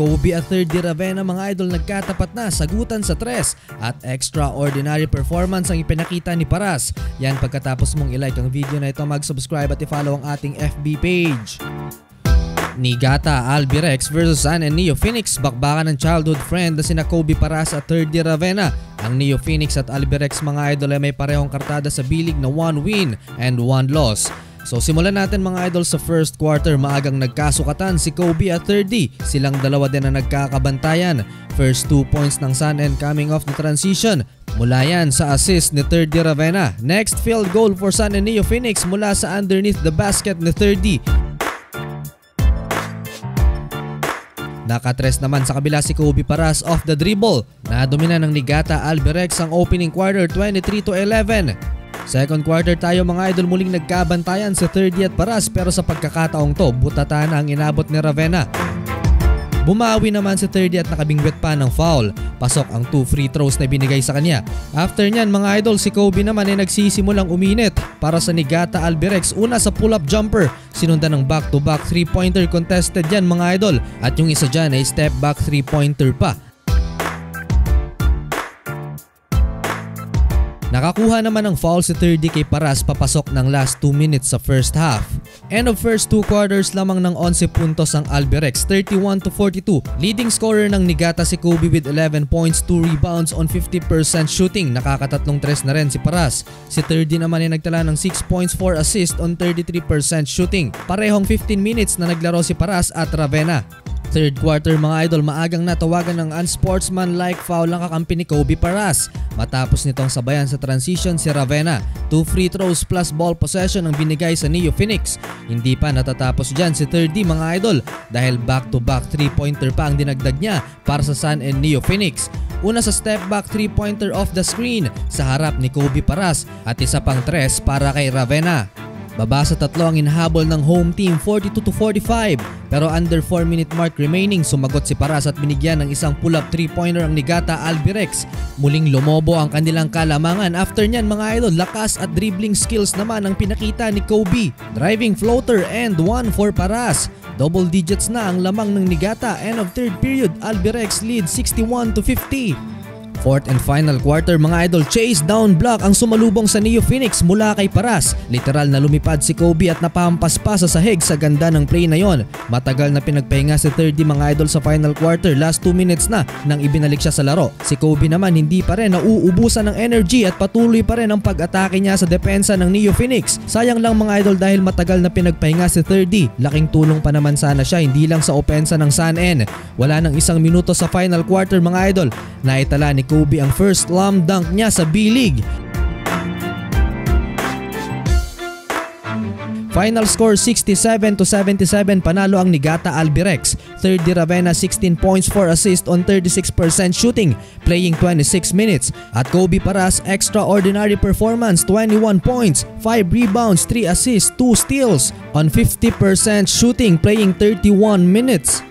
Kobe at third di Ravenna mga idol nagkatapat na sagutan sa tres at extraordinary performance ang ipinakita ni Paras. Yan pagkatapos mong ilike ang video na ito mag-subscribe at i-follow ang ating FB page. Nigata Albirex versus San and Neo Phoenix bakbakan ng childhood friend na sina Kobe Paras at third di Ravenna. Ang Neo Phoenix at Albirex mga idol ay may parehong kartada sa bilig na 1 win and 1 loss. So simulan natin mga idol sa first quarter maagang nagkasukatan si Kobe at 30. Silang dalawa din na nagkakabantayan. First 2 points ng Sun and coming off the transition. Mula yan sa assist ni 30 Ravenna. Next field goal for Sun and Neo Phoenix mula sa underneath the basket ni 30. Nakatres naman sa kabila si Kobe Paras off the dribble. Nadomina ng Nigata Alberex ang opening quarter 23 to 11. Second quarter tayo mga idol muling nagkabantayan sa 30 at Paras pero sa pagkakataong to butatan ang inabot ni Ravenna. Bumawi naman si 30 at nakabingwit pa ng foul. Pasok ang 2 free throws na binigay sa kanya. After nyan mga idol si Kobe naman ay nagsisimulang uminit para sa Nigata Albirex una sa pull-up jumper. Sinundan ng back-to-back 3-pointer contested yan mga idol at yung isa dyan ay step back 3-pointer pa. Nakakuha naman ng foul si 30 kay Paras papasok ng last 2 minutes sa first half. End of first 2 quarters lamang ng 11 puntos ang Albirex 31 to 42. Leading scorer ng Nigata si Kobe with 11 points, 2 rebounds on 50% shooting. Nakakatatlong tres na rin si Paras. Si 30 naman ay nagtala ng 6 points, 4 assists on 33% shooting. Parehong 15 minutes na naglaro si Paras at Ravenna. Third quarter mga idol maagang natawagan ng unsportsmanlike foul ang kakampi ni Kobe Paras. Matapos nitong sabayan sa transition si Ravenna. Two free throws plus ball possession ang binigay sa Neo Phoenix. Hindi pa natatapos dyan si 30 mga idol dahil back-to-back 3-pointer pa ang dinagdag niya para sa Sun and Neo Phoenix. Una sa step back 3-pointer off the screen sa harap ni Kobe Paras at isa pang tres para kay Ravenna. Baba sa tatlo ang inahabol ng home team 42 to 45 pero under 4 minute mark remaining sumagot si Paras at binigyan ng isang pull-up 3-pointer ang Nigata Albirex. Muling lumobo ang kanilang kalamangan after nyan mga idol lakas at dribbling skills naman ang pinakita ni Kobe. Driving floater and one for Paras. Double digits na ang lamang ng Nigata end of third period Albirex lead 61 to 50. Fourth and final quarter mga idol chase down block ang sumalubong sa Neo Phoenix mula kay Paras. Literal na lumipad si Kobe at napampas pa sa sahig sa ganda ng play na yon. Matagal na pinagpahinga si 30 mga idol sa final quarter last 2 minutes na nang ibinalik siya sa laro. Si Kobe naman hindi pa rin nauubusan ng energy at patuloy pa rin ang pag-atake niya sa depensa ng Neo Phoenix. Sayang lang mga idol dahil matagal na pinagpahinga si 30. Laking tulong pa naman sana siya hindi lang sa opensa ng San N. Wala nang isang minuto sa final quarter mga idol. Naitala ni Kobe ang first slam dunk niya sa B-League. Final score 67 to 77 panalo ang Nigata Albirex. Third di Ravenna 16 points 4 assists on 36% shooting playing 26 minutes. At Kobe Paras extraordinary performance 21 points, 5 rebounds, 3 assists, 2 steals on 50% shooting playing 31 minutes.